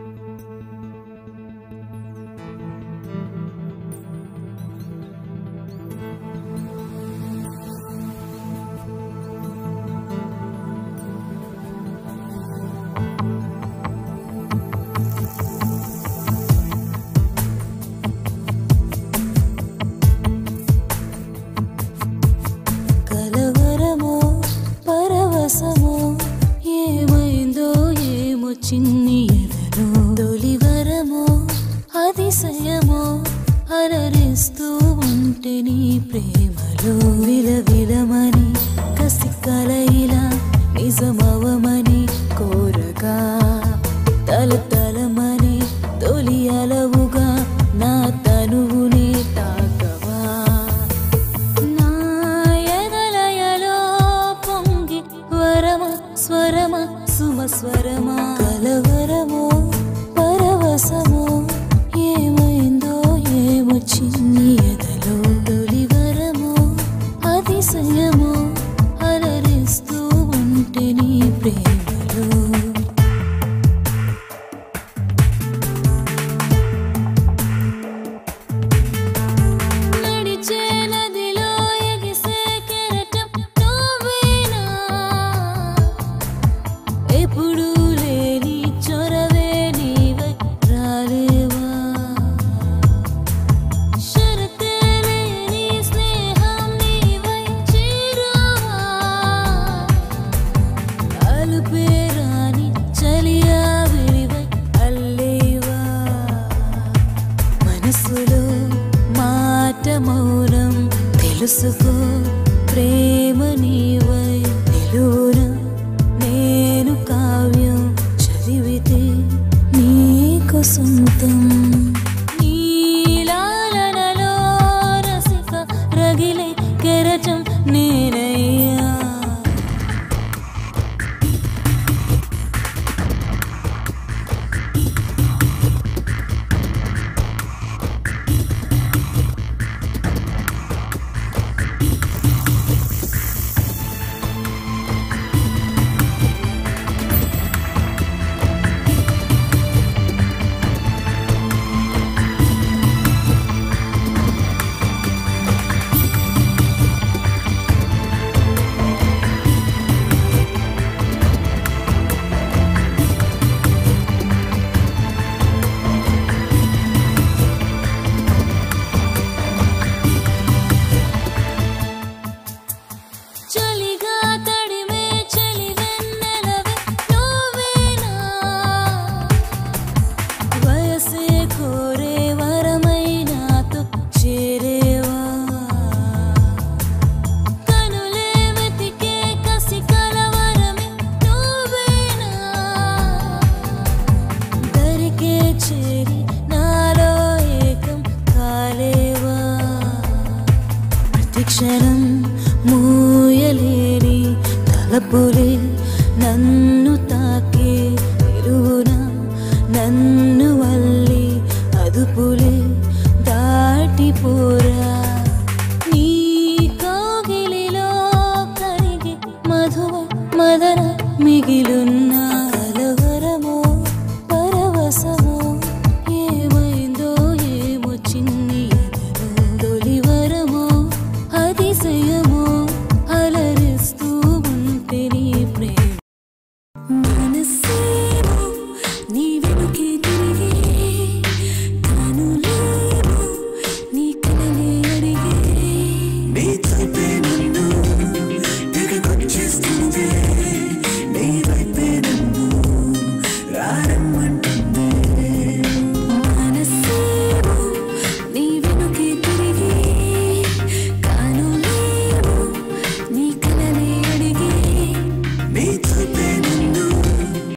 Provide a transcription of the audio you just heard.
Música అలరిస్తూ ఉంటే నీ ప్రేమలో విలవిలమని కసి కలయిలా నిజమవమని కోరగా తల తలమని తొలి అలవుగా నా తనువుని తాకవా? నా ఎదలయలో పొంగి వరమ స్వరమ సుమ singing తెలుసుకో ప్రేమ నీవై నిలువున నేను కావ్యం చదివితే నీకు సొంతం. నీలాలనలో రసిక రగిలే కెరచం నేనయ్యా ప్రతిక్షణం మూయలేని తలపులే నన్ను తాకే తిరుగున నన్ను వల్లి అదుపులే దాటిపోరా నీ కాగిలిలో కరిగి మధువ మదన మిగిలున్న